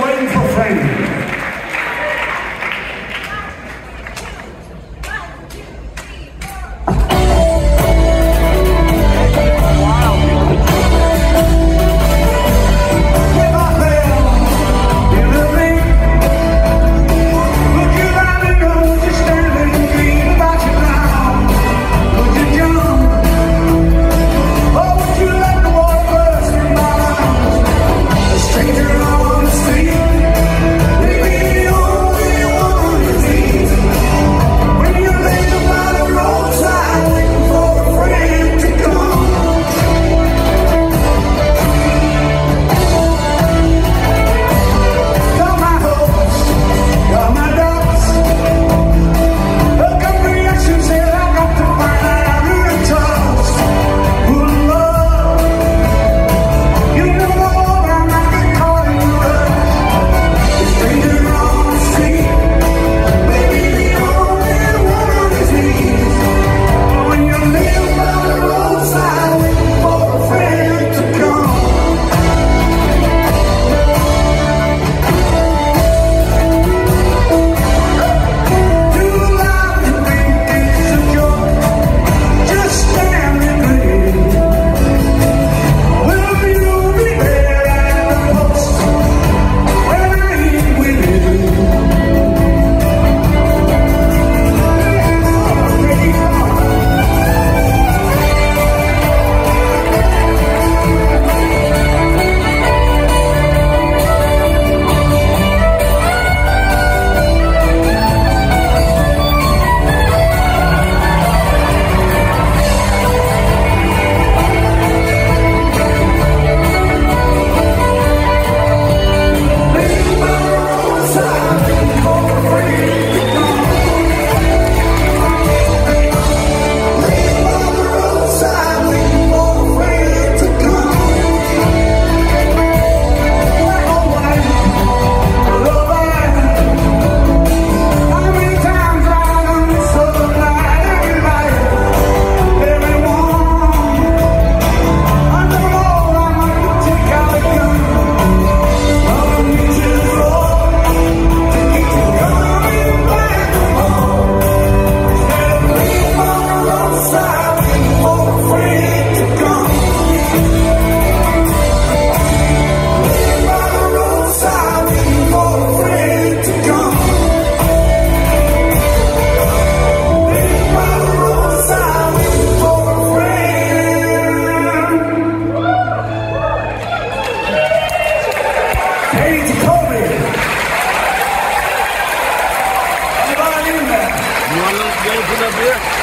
waiting for fame. Hey, Jacoby. You want to open up here?